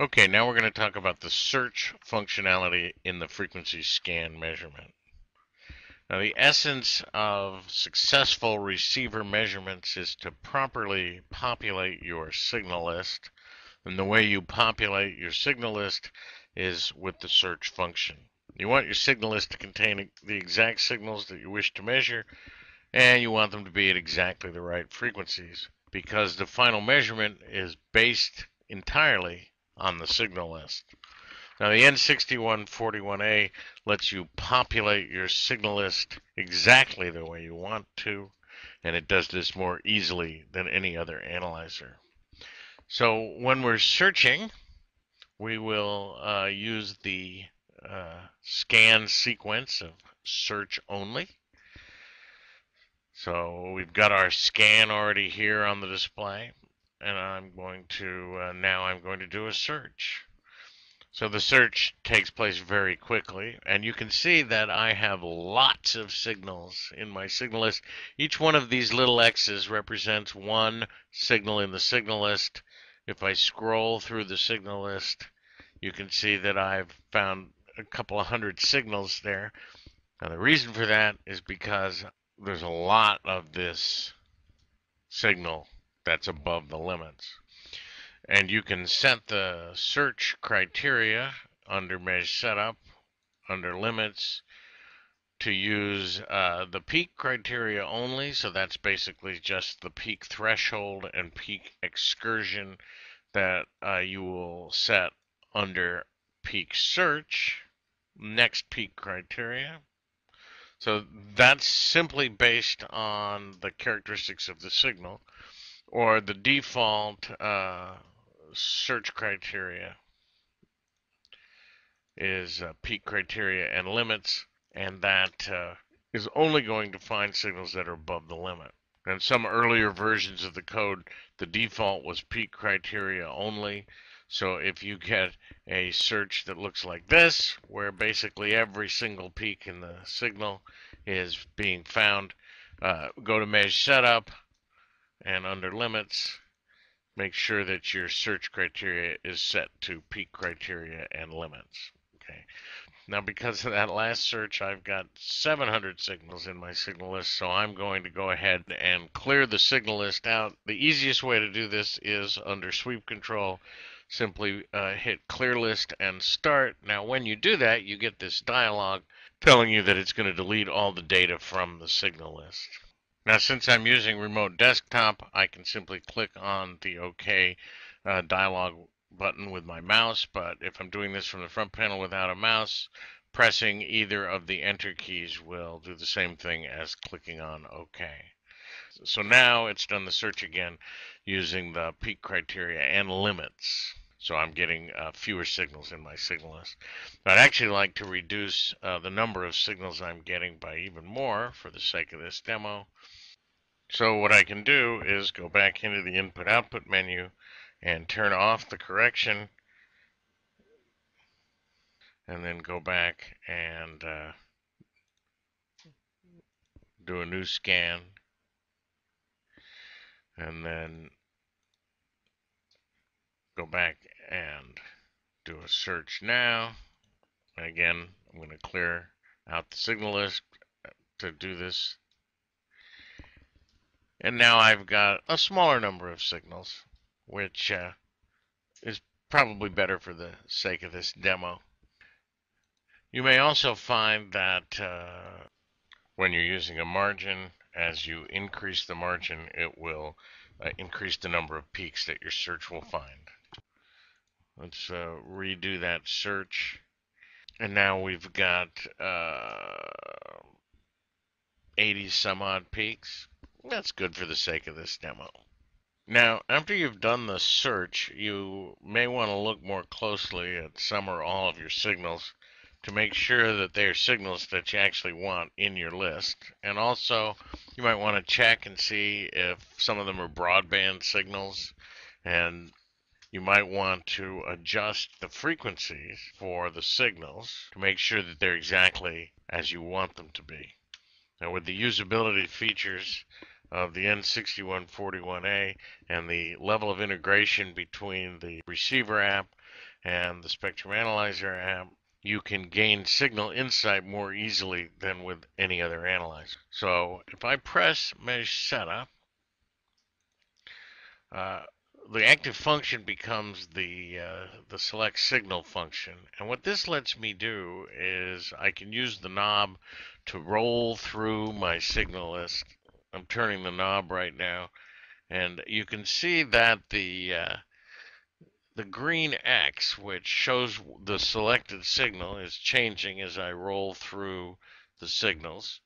Okay, now we're going to talk about the search functionality in the frequency scan measurement. Now the essence of successful receiver measurements is to properly populate your signal list. And the way you populate your signal list is with the search function. You want your signal list to contain the exact signals that you wish to measure, and you want them to be at exactly the right frequencies because the final measurement is based entirely on the signal list. Now the N6141A lets you populate your signal list exactly the way you want to, and it does this more easily than any other analyzer. So when we're searching, we will uh, use the uh, scan sequence of search only. So we've got our scan already here on the display and I'm going to uh, now I'm going to do a search. So the search takes place very quickly, and you can see that I have lots of signals in my signal list. Each one of these little X's represents one signal in the signal list. If I scroll through the signal list, you can see that I've found a couple of hundred signals there. Now the reason for that is because there's a lot of this signal that's above the limits. And you can set the search criteria under meas setup, under limits, to use uh, the peak criteria only. So that's basically just the peak threshold and peak excursion that uh, you will set under peak search. Next peak criteria. So that's simply based on the characteristics of the signal or the default uh, search criteria is uh, peak criteria and limits, and that uh, is only going to find signals that are above the limit. And some earlier versions of the code, the default was peak criteria only. So if you get a search that looks like this, where basically every single peak in the signal is being found, uh, go to meas setup, and under limits, make sure that your search criteria is set to peak criteria and limits. Okay. Now, because of that last search, I've got 700 signals in my signal list, so I'm going to go ahead and clear the signal list out. The easiest way to do this is under sweep control. Simply uh, hit clear list and start. Now, when you do that, you get this dialog telling you that it's going to delete all the data from the signal list. Now, since I'm using remote desktop, I can simply click on the OK uh, dialog button with my mouse, but if I'm doing this from the front panel without a mouse, pressing either of the enter keys will do the same thing as clicking on OK. So now it's done the search again using the peak criteria and limits. So I'm getting uh, fewer signals in my signal list. I'd actually like to reduce uh, the number of signals I'm getting by even more for the sake of this demo. So what I can do is go back into the input output menu and turn off the correction and then go back and uh, do a new scan. And then go back and do a search now. Again I'm going to clear out the signal list to do this and now I've got a smaller number of signals, which uh, is probably better for the sake of this demo. You may also find that uh, when you're using a margin, as you increase the margin, it will uh, increase the number of peaks that your search will find. Let's uh, redo that search. And now we've got uh, 80 some odd peaks. That's good for the sake of this demo. Now, after you've done the search, you may want to look more closely at some or all of your signals to make sure that they are signals that you actually want in your list. And also, you might want to check and see if some of them are broadband signals and you might want to adjust the frequencies for the signals to make sure that they're exactly as you want them to be. Now with the usability features of the N6141A and the level of integration between the receiver app and the Spectrum Analyzer app, you can gain signal insight more easily than with any other analyzer. So if I press Meas Setup, uh, the active function becomes the uh, the select signal function and what this lets me do is I can use the knob to roll through my signal list I'm turning the knob right now and you can see that the uh, the green X which shows the selected signal is changing as I roll through the signals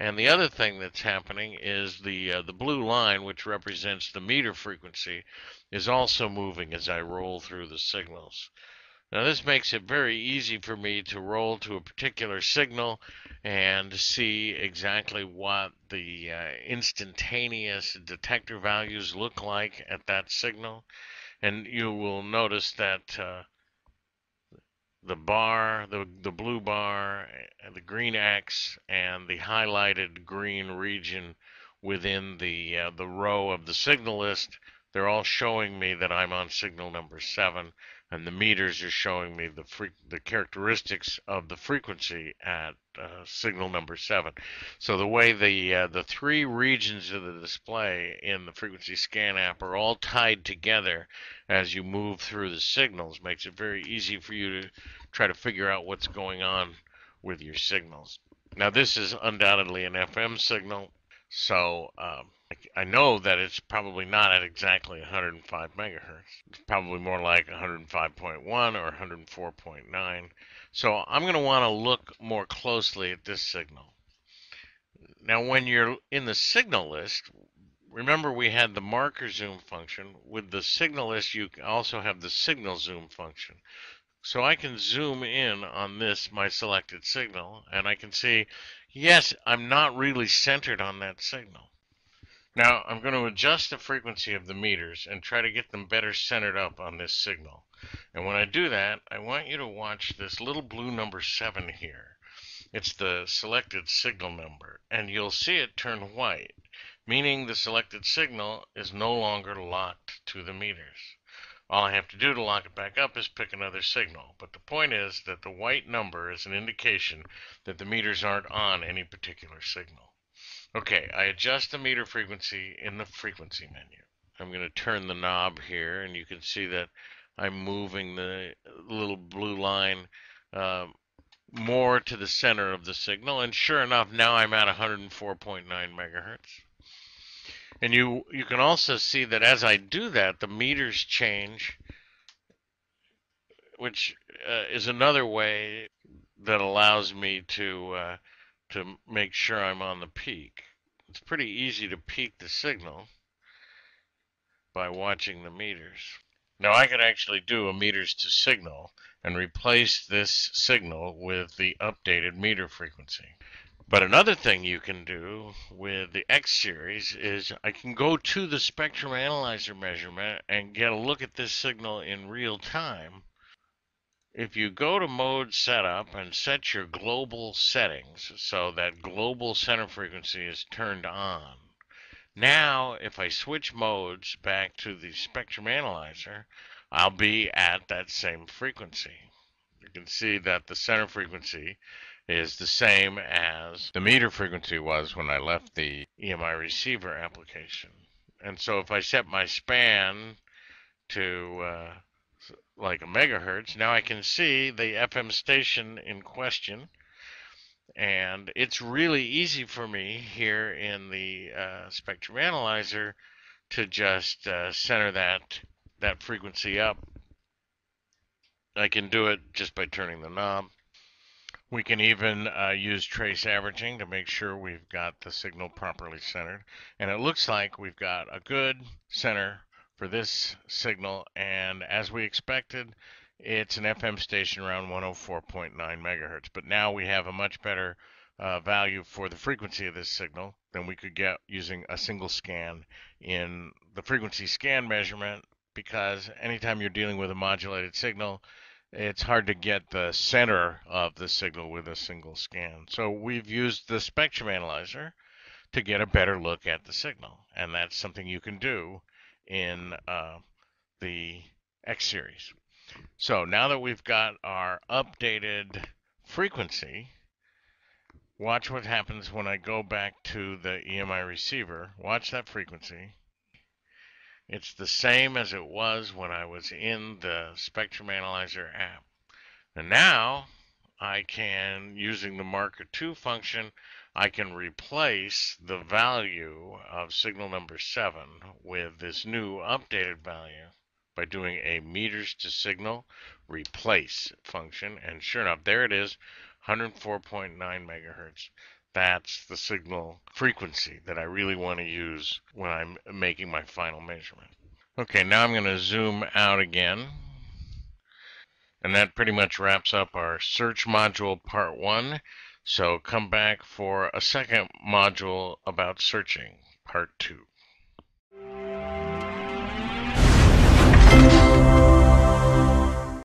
and the other thing that's happening is the uh, the blue line, which represents the meter frequency, is also moving as I roll through the signals. Now this makes it very easy for me to roll to a particular signal and see exactly what the uh, instantaneous detector values look like at that signal. And you will notice that uh, the bar, the, the blue bar, the green X, and the highlighted green region within the, uh, the row of the signal list, they're all showing me that I'm on signal number 7 and the meters are showing me the the characteristics of the frequency at uh, signal number seven. So the way the uh, the three regions of the display in the frequency scan app are all tied together as you move through the signals makes it very easy for you to try to figure out what's going on with your signals. Now this is undoubtedly an FM signal, so um, I know that it's probably not at exactly 105 megahertz. It's probably more like 105.1 or 104.9. So I'm going to want to look more closely at this signal. Now when you're in the signal list, remember we had the marker zoom function. With the signal list, you also have the signal zoom function. So I can zoom in on this, my selected signal, and I can see, yes, I'm not really centered on that signal. Now I'm going to adjust the frequency of the meters and try to get them better centered up on this signal. And when I do that, I want you to watch this little blue number 7 here. It's the selected signal number, and you'll see it turn white, meaning the selected signal is no longer locked to the meters. All I have to do to lock it back up is pick another signal. But the point is that the white number is an indication that the meters aren't on any particular signal. Okay, I adjust the meter frequency in the frequency menu. I'm going to turn the knob here and you can see that I'm moving the little blue line uh, more to the center of the signal and sure enough now I'm at 104.9 megahertz. And you you can also see that as I do that the meters change which uh, is another way that allows me to uh, to make sure I'm on the peak. It's pretty easy to peak the signal by watching the meters. Now I could actually do a meters to signal and replace this signal with the updated meter frequency. But another thing you can do with the X series is I can go to the spectrum analyzer measurement and get a look at this signal in real time if you go to mode setup and set your global settings so that global center frequency is turned on, now if I switch modes back to the spectrum analyzer, I'll be at that same frequency. You can see that the center frequency is the same as the meter frequency was when I left the EMI receiver application. And so if I set my span to uh, like a megahertz. Now I can see the FM station in question. And it's really easy for me here in the uh, spectrum analyzer to just uh, center that that frequency up. I can do it just by turning the knob. We can even uh, use trace averaging to make sure we've got the signal properly centered. And it looks like we've got a good center for this signal, and as we expected, it's an FM station around 104.9 megahertz. But now we have a much better uh, value for the frequency of this signal than we could get using a single scan in the frequency scan measurement because anytime you're dealing with a modulated signal, it's hard to get the center of the signal with a single scan. So we've used the spectrum analyzer to get a better look at the signal, and that's something you can do in uh, the X series. So now that we've got our updated frequency, watch what happens when I go back to the EMI receiver. Watch that frequency. It's the same as it was when I was in the Spectrum Analyzer app. And now I can, using the marker 2 function, I can replace the value of signal number 7 with this new updated value by doing a meters to signal replace function. And sure enough, there it is, 104.9 megahertz. That's the signal frequency that I really want to use when I'm making my final measurement. Okay, now I'm going to zoom out again and that pretty much wraps up our search module part one. So come back for a second module about searching, part two.